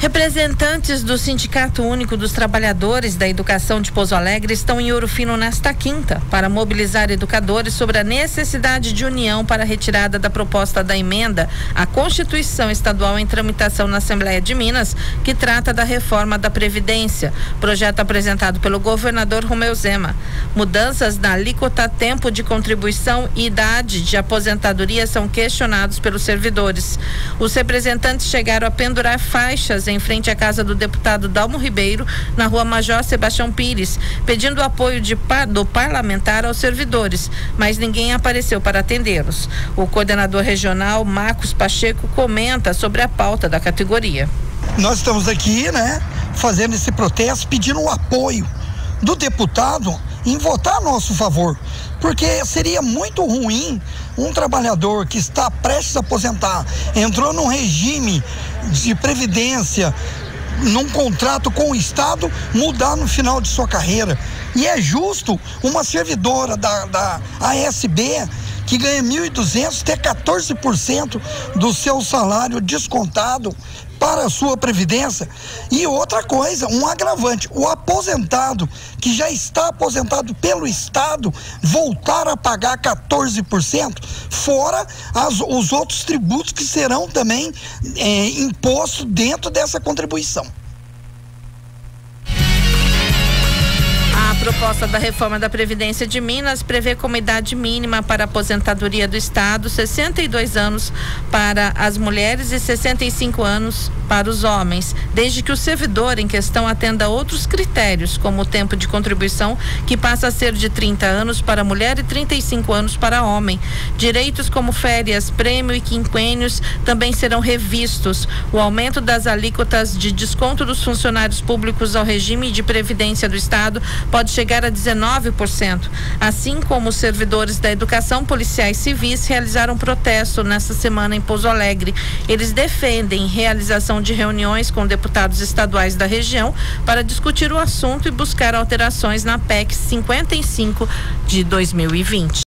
Representantes do Sindicato Único dos Trabalhadores da Educação de Pouso Alegre estão em Ouro Fino nesta quinta para mobilizar educadores sobre a necessidade de união para a retirada da proposta da emenda à Constituição Estadual em tramitação na Assembleia de Minas, que trata da reforma da Previdência, projeto apresentado pelo governador Romeu Zema. Mudanças na alíquota, tempo de contribuição e idade de aposentadoria são questionados pelos servidores. Os representantes chegaram a pendurar faixas em frente à casa do deputado Dalmo Ribeiro, na rua Major Sebastião Pires, pedindo apoio de, do parlamentar aos servidores, mas ninguém apareceu para atendê-los. O coordenador regional, Marcos Pacheco, comenta sobre a pauta da categoria. Nós estamos aqui, né, fazendo esse protesto, pedindo o apoio do deputado em votar a nosso favor, porque seria muito ruim um trabalhador que está prestes a aposentar, entrou num regime de previdência, num contrato com o Estado, mudar no final de sua carreira. E é justo uma servidora da, da ASB que ganha 1.200 ter 14% do seu salário descontado para a sua previdência. E outra coisa, um agravante, o aposentado que já está aposentado pelo Estado voltar a pagar 14%, fora as, os outros tributos que serão também é, impostos dentro dessa contribuição. Proposta da reforma da Previdência de Minas prevê como idade mínima para a aposentadoria do Estado 62 anos para as mulheres e 65 anos para os homens, desde que o servidor em questão atenda outros critérios, como o tempo de contribuição, que passa a ser de 30 anos para mulher e 35 anos para homem. Direitos como férias, prêmio e quinquênios também serão revistos. O aumento das alíquotas de desconto dos funcionários públicos ao regime de previdência do Estado pode pode chegar a 19%. Assim como os servidores da educação, policiais civis realizaram protesto nesta semana em Pouso Alegre. Eles defendem realização de reuniões com deputados estaduais da região para discutir o assunto e buscar alterações na PEC 55 de 2020.